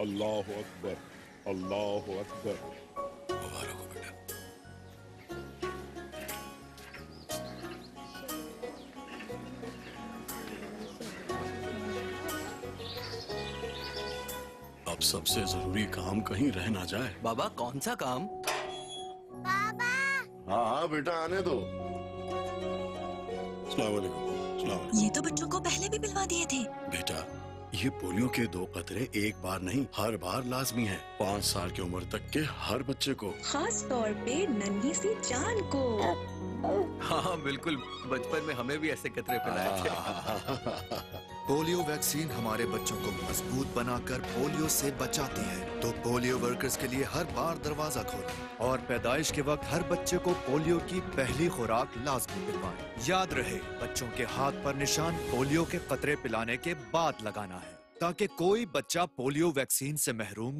अल्लाह अकबर अल्लाह अकबर मुबारक हो बेटा। अब सबसे ज़रूरी काम कहीं रह ना जाए। बाबा कौन सा काम? पापा हाँ हाँ बेटा आने दो। अस्सलाम वालेकुम अस्सलाम वालेकुम। ये तो बच्चों को पहले भी मिलवा दिए थे। बेटा ये पोलियो के दो कतरे एक बार नहीं हर बार लाजमी है। पाँच साल की उम्र तक के हर बच्चे को। खास तौर पे नन्ही सी जान को। हाँ हाँ बिल्कुल। बचपन में हमें भी ऐसे कतरे पिलाए थे। पोलियो वैक्सीन हमारे बच्चों को मज़बूत बनाकर पोलियो से बचाती है। तो पोलियो वर्कर्स के लिए हर बार दरवाज़ा खोलें और पैदाइश के वक्त हर बच्चे को पोलियो की पहली खुराक लाजमी पिलवाएँ याद रहे, बच्चों के हाथ पर निशान पोलियो के खतरे पिलाने के बाद लगाना है, ताकि कोई बच्चा पोलियो वैक्सीन से महरूम